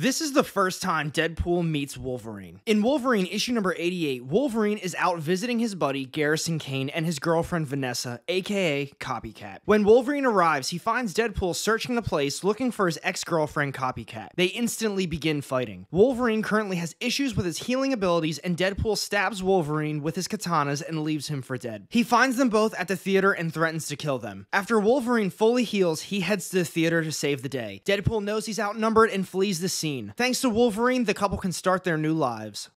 This is the first time Deadpool meets Wolverine. In Wolverine issue number 88, Wolverine is out visiting his buddy Garrison Kane and his girlfriend Vanessa, aka Copycat. When Wolverine arrives, he finds Deadpool searching the place looking for his ex girlfriend Copycat. They instantly begin fighting. Wolverine currently has issues with his healing abilities, and Deadpool stabs Wolverine with his katanas and leaves him for dead. He finds them both at the theater and threatens to kill them. After Wolverine fully heals, he heads to the theater to save the day. Deadpool knows he's outnumbered and flees the scene. Thanks to Wolverine, the couple can start their new lives.